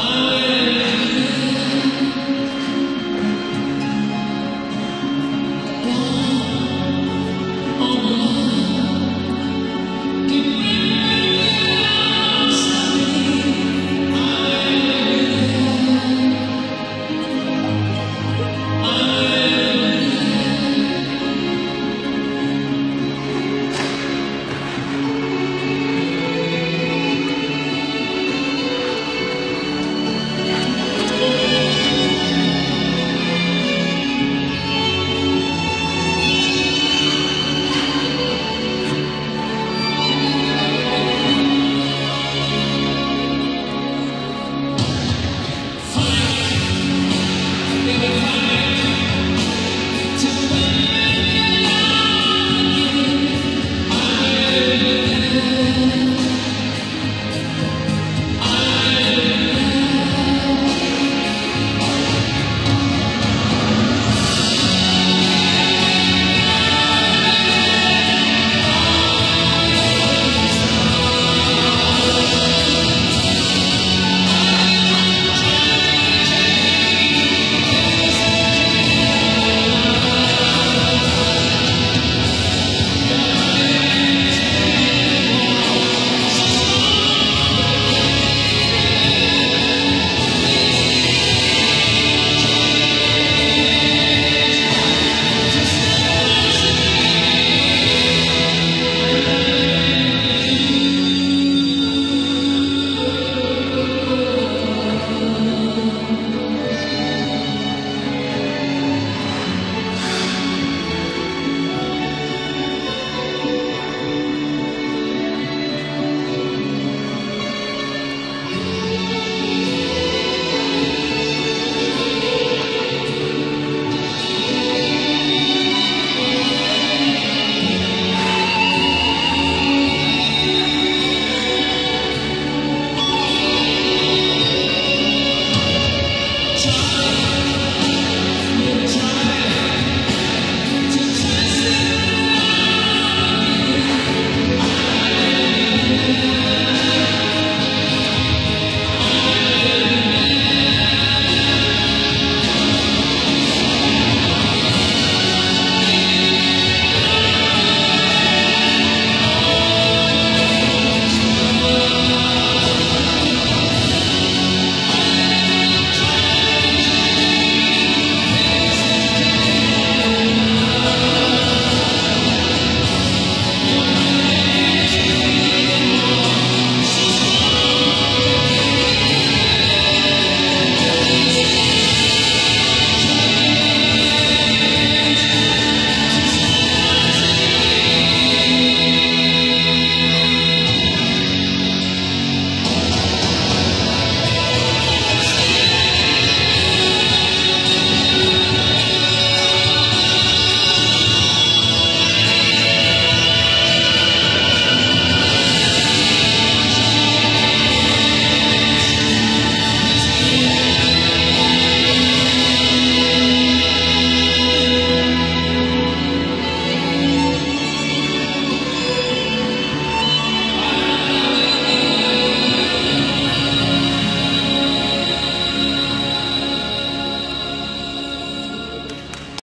Amen.